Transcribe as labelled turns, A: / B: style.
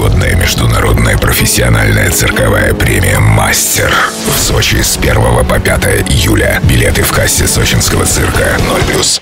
A: ежегодная международная профессиональная цирковая премия «Мастер» в Сочи с 1 по 5 июля. Билеты в кассе сочинского цирка 0+.